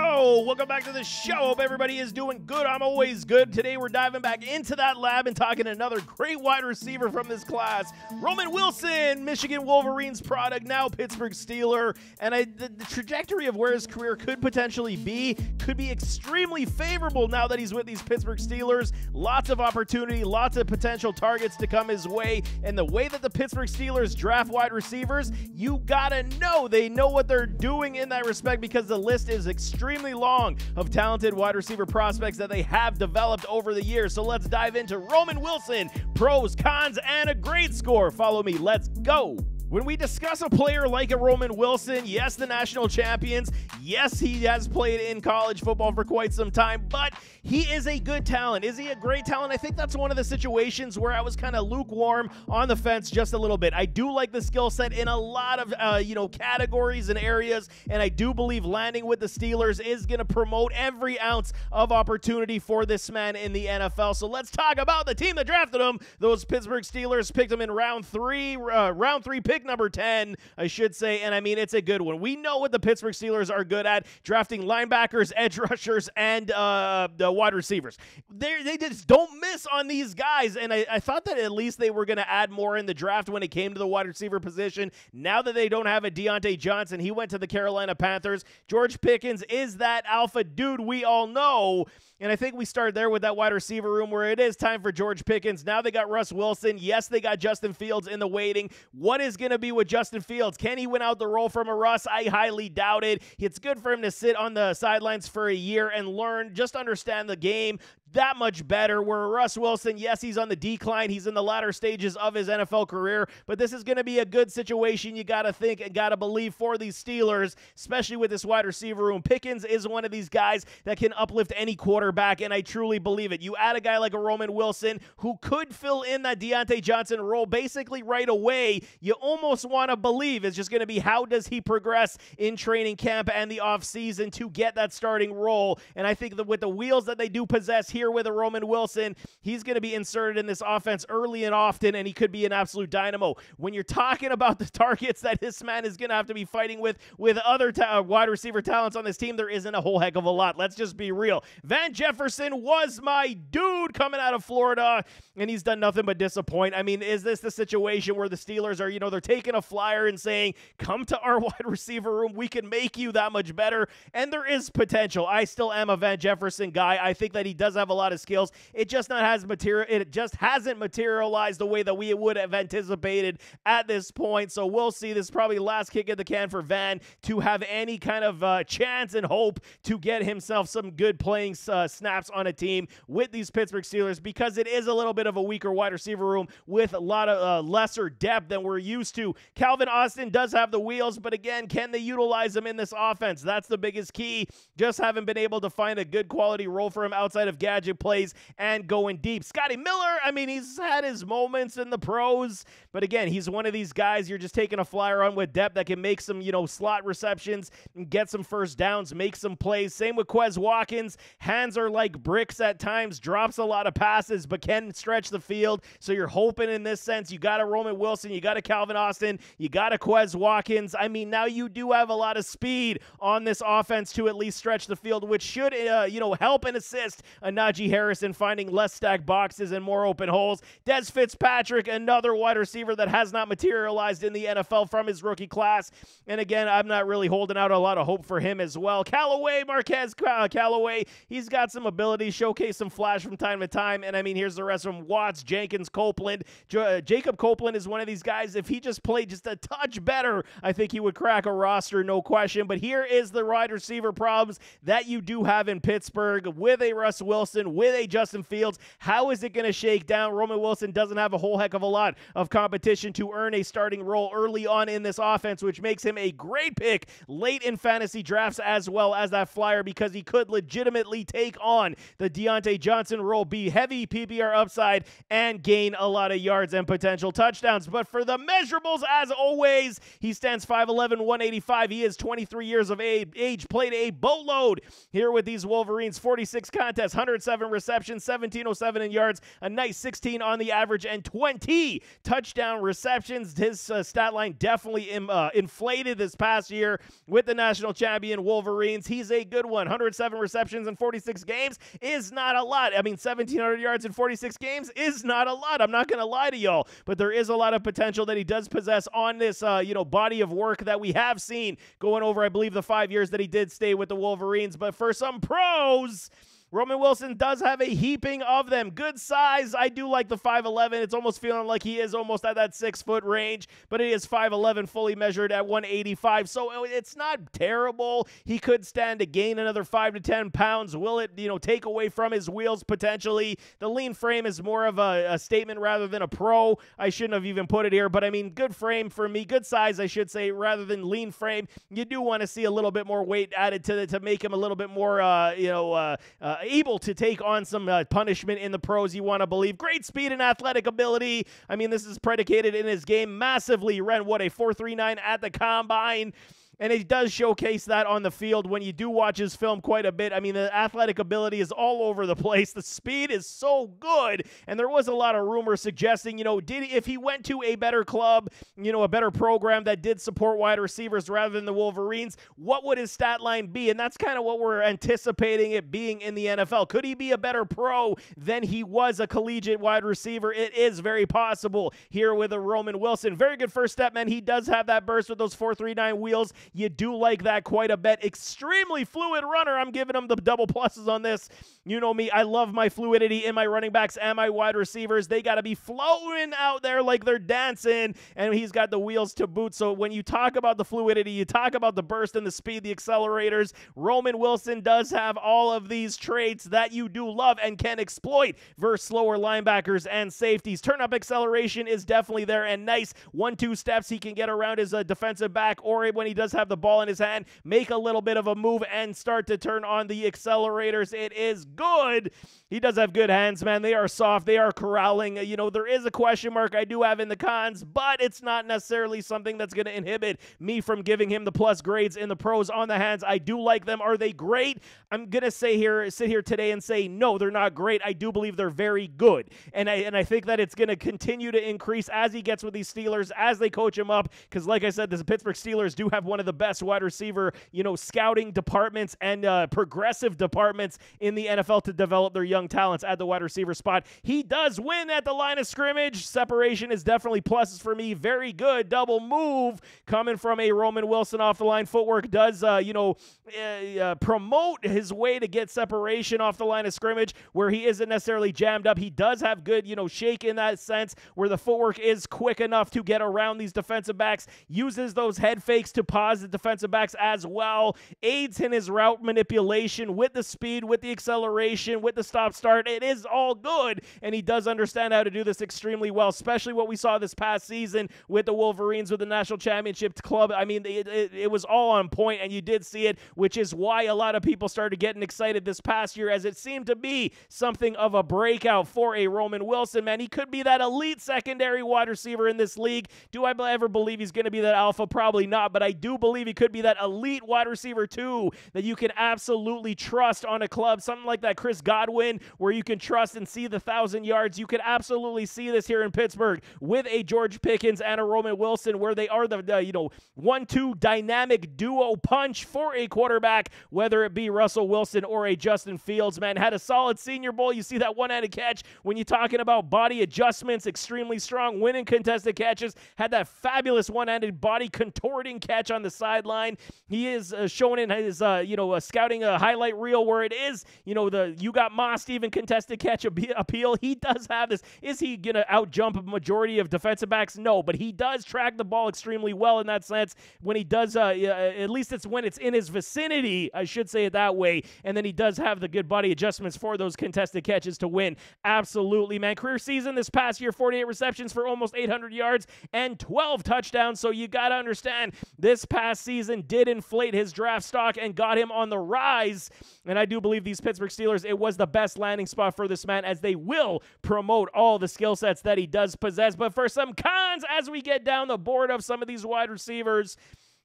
go. Welcome back to the show. Hope everybody is doing good. I'm always good. Today we're diving back into that lab and talking another great wide receiver from this class, Roman Wilson, Michigan Wolverines product, now Pittsburgh Steeler. And I, the, the trajectory of where his career could potentially be could be extremely favorable now that he's with these Pittsburgh Steelers. Lots of opportunity, lots of potential targets to come his way. And the way that the Pittsburgh Steelers draft wide receivers, you gotta know they know what they're doing in that respect because the list is extremely long of talented wide receiver prospects that they have developed over the years. So let's dive into Roman Wilson, pros, cons, and a great score. Follow me. Let's go. When we discuss a player like a Roman Wilson, yes, the national champions, yes, he has played in college football for quite some time, but he is a good talent. Is he a great talent? I think that's one of the situations where I was kind of lukewarm on the fence just a little bit. I do like the skill set in a lot of uh, you know categories and areas, and I do believe landing with the Steelers is going to promote every ounce of opportunity for this man in the NFL. So let's talk about the team that drafted him. Those Pittsburgh Steelers picked him in round three, uh, round three pick pick number 10, I should say. And I mean, it's a good one. We know what the Pittsburgh Steelers are good at drafting linebackers, edge rushers, and uh, the wide receivers. They, they just don't miss on these guys. And I, I thought that at least they were going to add more in the draft when it came to the wide receiver position. Now that they don't have a Diontae Johnson, he went to the Carolina Panthers. George Pickens is that alpha dude we all know. And I think we start there with that wide receiver room where it is time for George Pickens. Now they got Russ Wilson. Yes, they got Justin Fields in the waiting. What is going to be with Justin Fields? Can he win out the role from a Russ? I highly doubt it. It's good for him to sit on the sidelines for a year and learn, just understand the game, that much better. Where Russ Wilson, yes, he's on the decline. He's in the latter stages of his NFL career, but this is going to be a good situation. You got to think and got to believe for these Steelers, especially with this wide receiver room. Pickens is one of these guys that can uplift any quarterback, and I truly believe it. You add a guy like a Roman Wilson who could fill in that Diontae Johnson role basically right away. You almost want to believe it's just going to be how does he progress in training camp and the offseason to get that starting role. And I think that with the wheels that they do possess here with a Roman Wilson. He's going to be inserted in this offense early and often, and he could be an absolute dynamo. When you're talking about the targets that this man is going to have to be fighting with with other ta- uh, wide receiver talents on this team, there isn't a whole heck of a lot. Let's just be real. Van Jefferson was my dude coming out of Florida, and he's done nothing but disappoint. I mean, is this the situation where the Steelers are, you know, they're taking a flyer and saying, come to our wide receiver room, we can make you that much better? And there is potential. I still am a Van Jefferson guy. I think that he does have have a lot of skills. It just not has material. It just hasn't materialized the way that we would have anticipated at this point. So we'll see. This is probably last kick in the can for Van to have any kind of uh, chance and hope to get himself some good playing uh, snaps on a team with these Pittsburgh Steelers because it is a little bit of a weaker wide receiver room with a lot of uh, lesser depth than we're used to. Calvin Austin does have the wheels, but again, can they utilize him in this offense? That's the biggest key. Just haven't been able to find a good quality role for him outside of Gad gadget plays and going deep. Scotty Miller, I mean, he's had his moments in the pros, but again, he's one of these guys you're just taking a flyer on with depth that can make some, you know, slot receptions and get some first downs, make some plays. Same with Quez Watkins. Hands are like bricks at times, drops a lot of passes, but can stretch the field. So you're hoping in this sense, you got a Roman Wilson, you got a Calvin Austin, you got a Quez Watkins. I mean, now you do have a lot of speed on this offense to at least stretch the field, which should, uh, you know, help and assist a Najee Harrison finding less stacked boxes and more open holes. Dez Fitzpatrick, another wide receiver that has not materialized in the NFL from his rookie class. And again, I'm not really holding out a lot of hope for him as well. Callaway, Marquez uh, Callaway, he's got some ability, showcase some flash from time to time. And I mean, here's the rest of Watts, Jenkins, Copeland. Uh, Jacob Copeland is one of these guys. If he just played just a touch better, I think he would crack a roster, no question. But here is the wide receiver problems that you do have in Pittsburgh with a Russ Wilson. Wilson with a Justin Fields. How is it going to shake down? Roman Wilson doesn't have a whole heck of a lot of competition to earn a starting role early on in this offense, which makes him a great pick late in fantasy drafts as well as that flyer because he could legitimately take on the Diontae Johnson role, be heavy PPR upside, and gain a lot of yards and potential touchdowns. But for the measurables, as always, he stands 5'11, 185. He is 23 years of age, played a boatload here with these Wolverines, 46 contests, 100 107 receptions, 1707 in yards, a nice 16 on the average, and 20 touchdown receptions. His uh, stat line definitely Im, uh, inflated this past year with the national champion Wolverines. He's a good one. 107 receptions in 46 games is not a lot. I mean, 1,700 yards in 46 games is not a lot. I'm not going to lie to y'all, but there is a lot of potential that he does possess on this, uh, you know, body of work that we have seen going over, I believe, the five years that he did stay with the Wolverines. But for some pros, Roman Wilson does have a heaping of them. Good size. I do like the 5'11. It's almost feeling like he is almost at that six foot range, but he is 5'11 fully measured at 185. So uh, it's not terrible. He could stand to gain another five to 10 pounds. Will it, you know, take away from his wheels potentially? The lean frame is more of a, a statement rather than a pro. I shouldn't have even put it here, but I mean, good frame for me. Good size, I should say, rather than lean frame. You do want to see a little bit more weight added to it to make him a little bit more, uh, you know, uh, uh able to take on some uh, punishment in the pros, you want to believe. Great speed and athletic ability. I mean, this is predicated in his game massively. Ren, what a 4.39 at the combine. And he does showcase that on the field when you do watch his film quite a bit. I mean, the athletic ability is all over the place. The speed is so good. And there was a lot of rumors suggesting, you know, did if he went to a better club, you know, a better program that did support wide receivers rather than the Wolverines, what would his stat line be? And that's kind of what we're anticipating it being in the NFL. Could he be a better pro than he was a collegiate wide receiver? It is very possible here with a Roman Wilson. Very good first step, man. He does have that burst with those 439 wheels. You do like that quite a bit. Extremely fluid runner. I'm giving him the double pluses on this. You know me, I love my fluidity in my running backs and my wide receivers. They got to be flowing out there like they're dancing, and he's got the wheels to boot. So when you talk about the fluidity, you talk about the burst and the speed, the accelerators, Roman Wilson does have all of these traits that you do love and can exploit versus slower linebackers and safeties. Turn up acceleration is definitely there and nice. One, two steps he can get around his uh, defensive back, or when he does have the ball in his hand, make a little bit of a move and start to turn on the accelerators. It is good. He does have good hands, man. They are soft. They are corralling. You know, there is a question mark I do have in the cons, but it's not necessarily something that's going to inhibit me from giving him the plus grades in the pros on the hands. I do like them. Are they great? I'm going to say here, sit here today and say, no, they're not great. I do believe they're very good. And I, and I think that it's going to continue to increase as he gets with these Steelers, as they coach him up. Because, like I said, the Pittsburgh Steelers do have one of the best wide receiver, you know, scouting departments and uh, progressive departments in the NFL to develop their young talents at the wide receiver spot. He does win at the line of scrimmage. Separation is definitely pluses for me. Very good double move coming from a Roman Wilson off the line. Footwork does, uh, you know, uh, uh, promote his way to get separation off the line of scrimmage where he isn't necessarily jammed up. He does have good, you know, shake in that sense where the footwork is quick enough to get around these defensive backs, uses those head fakes to pause the defensive backs as well, aids in his route manipulation with the speed, with the acceleration, with the stop start. It is all good, and he does understand how to do this extremely well, especially what we saw this past season with the Wolverines with the national championship club. I mean, it, it, it was all on point, and you did see it, which is why a lot of people started getting excited this past year, as it seemed to be something of a breakout for a Roman Wilson. Man, he could be that elite secondary wide receiver in this league. Do I ever believe he's going to be that alpha? Probably not, but I do believe he could be that elite wide receiver too that you can absolutely trust on a club. Something like that Chris Godwin, where you can trust and see the thousand yards. You can absolutely see this here in Pittsburgh with a George Pickens and a Roman Wilson, where they are the, the you know one-two dynamic duo punch for a quarterback, whether it be Russell Wilson or a Justin Fields. Man, had a solid Senior Bowl. You see that one-handed catch when you're talking about body adjustments, extremely strong, winning contested catches. Had that fabulous one-handed body contorting catch on the sideline. He is uh, showing in his, uh, you know, uh, scouting a highlight reel where it is, you know, the you got Moss even contested catch appeal. He does have this. Is he going to outjump a majority of defensive backs? No, but he does track the ball extremely well in that sense. When he does, uh, at least it's when it's in his vicinity, I should say it that way. And then he does have the good body adjustments for those contested catches to win. Absolutely, man. Career season this past year, 48 receptions for almost 800 yards and 12 touchdowns. So you got to understand this past season did inflate his draft stock and got him on the rise. And I do believe these Pittsburgh Steelers, it was the best landing spot for this man as they will promote all the skill sets that he does possess. But for some cons, as we get down the board of some of these wide receivers,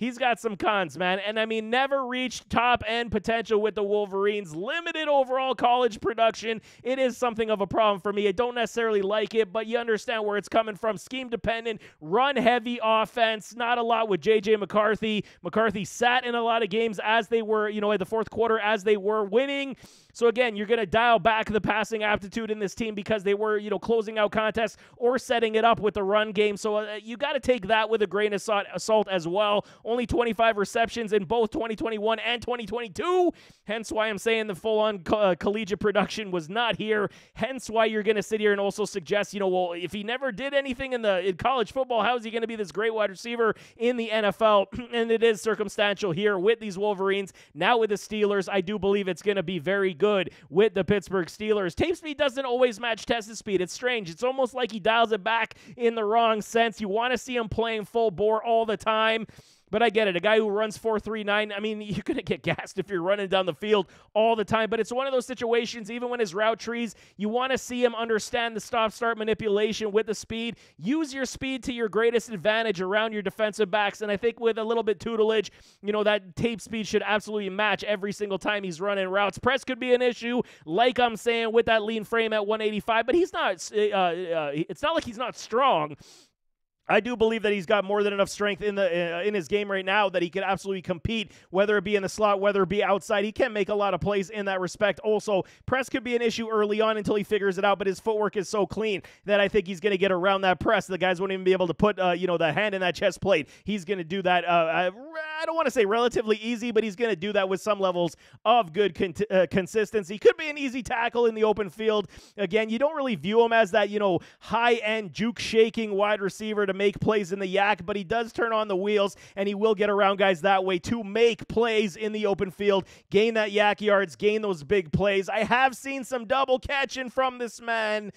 he's got some cons, man. And I mean, never reached top end potential with the Wolverines. Limited overall college production. It is something of a problem for me. I don't necessarily like it, but you understand where it's coming from. Scheme dependent, run heavy offense. Not a lot with JJ McCarthy. McCarthy sat in a lot of games as they were, you know, at the fourth quarter as they were winning. So again, you're going to dial back the passing aptitude in this team because they were, you know, closing out contests or setting it up with the run game. So uh, you got to take that with a grain of salt as well. Only 25 receptions in both 2021 and 2022. Hence why I'm saying the full-on co- uh, collegiate production was not here. Hence why you're going to sit here and also suggest, you know, well, if he never did anything in the in college football, how is he going to be this great wide receiver in the NFL? and it is circumstantial here with these Wolverines. Now with the Steelers, I do believe it's going to be very good with the Pittsburgh Steelers. Tape speed doesn't always match tested speed. It's strange. It's almost like he dials it back in the wrong sense. You want to see him playing full bore all the time. But I get it. A guy who runs 4.39, I mean, you're going to get gassed if you're running down the field all the time. But it's one of those situations, even when his route trees, you want to see him understand the stop start manipulation with the speed. Use your speed to your greatest advantage around your defensive backs. And I think with a little bit tutelage, you know, that tape speed should absolutely match every single time he's running routes. Press could be an issue, like I'm saying, with that lean frame at 185, but he's not, uh, uh, it's not like he's not strong. I do believe that he's got more than enough strength in the uh, in his game right now that he could absolutely compete, whether it be in the slot, whether it be outside. He can make a lot of plays in that respect. Also, press could be an issue early on until he figures it out, but his footwork is so clean that I think he's going to get around that press. The guys won't even be able to put uh, you know the hand in that chest plate. He's going to do that. Uh, I don't want to say relatively easy, but he's going to do that with some levels of good con- uh, consistency. Could be an easy tackle in the open field. Again, you don't really view him as that you know high end juke shaking wide receiver to make plays in the YAC, but he does turn on the wheels and he will get around guys that way to make plays in the open field, gain that YAC yards, gain those big plays. I have seen some double catching from this man.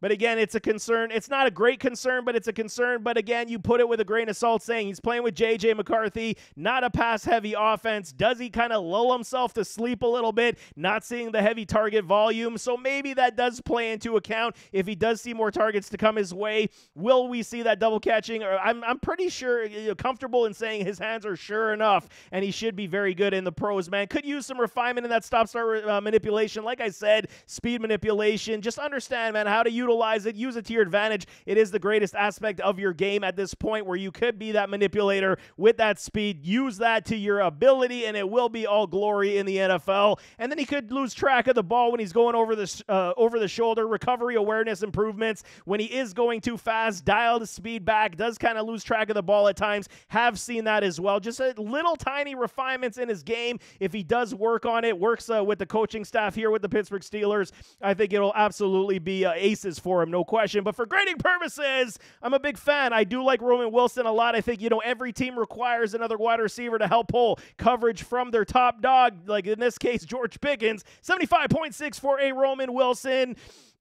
But again, it's a concern. It's not a great concern, but it's a concern. But again, you put it with a grain of salt saying he's playing with J.J. McCarthy, not a pass heavy offense. Does he kind of lull himself to sleep a little bit, not seeing the heavy target volume? So maybe that does play into account if he does see more targets to come his way. Will we see that double catching? I'm, I'm pretty sure, comfortable in saying his hands are sure enough, and he should be very good in the pros, man. Could use some refinement in that stop start uh, manipulation. Like I said, speed manipulation. Just understand, man, how to use utilize it, use it to your advantage. It is the greatest aspect of your game at this point where you could be that manipulator with that speed. Use that to your ability, and it will be all glory in the NFL. And then he could lose track of the ball when he's going over the uh, over the shoulder. Recovery awareness improvements when he is going too fast. Dial the speed back. Does kind of lose track of the ball at times. Have seen that as well. Just a little tiny refinements in his game. If he does work on it, works uh, with the coaching staff here with the Pittsburgh Steelers, I think it'll absolutely be uh, aces for him, no question. But for grading purposes, I'm a big fan. I do like Roman Wilson a lot. I think, you know, every team requires another wide receiver to help pull coverage from their top dog, like in this case, George Pickens. 75.6 for a Roman Wilson.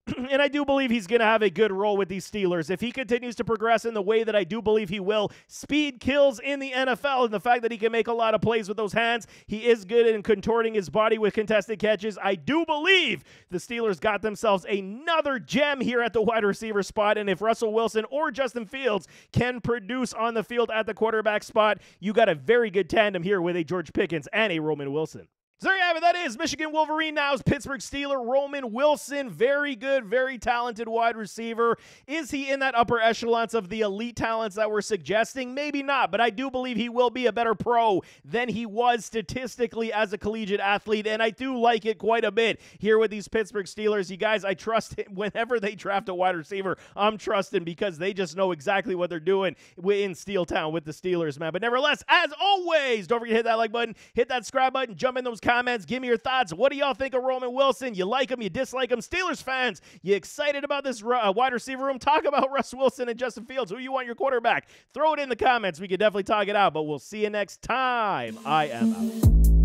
and I do believe he's going to have a good role with these Steelers. If he continues to progress in the way that I do believe he will, speed kills in the NFL. And the fact that he can make a lot of plays with those hands, he is good in contorting his body with contested catches. I do believe the Steelers got themselves another gem here at the wide receiver spot. And if Russell Wilson or Justin Fields can produce on the field at the quarterback spot, you got a very good tandem here with a George Pickens and a Roman Wilson. So there you have it. That is Michigan Wolverine now's Pittsburgh Steeler Roman Wilson. Very good, very talented wide receiver. Is he in that upper echelons of the elite talents that we're suggesting? Maybe not, but I do believe he will be a better pro than he was statistically as a collegiate athlete, and I do like it quite a bit here with these Pittsburgh Steelers. You guys, I trust him whenever they draft a wide receiver. I'm trusting because they just know exactly what they're doing in Steeltown with the Steelers, man. But nevertheless, as always, don't forget to hit that like button, hit that subscribe button, jump in those comments. Give me your thoughts. What do y'all think of Roman Wilson? You like him? You dislike him? Steelers fans, you excited about this uh, wide receiver room? Talk about Russ Wilson and Justin Fields. Who you want your quarterback? Throw it in the comments. We could definitely talk it out, but we'll see you next time. I am out.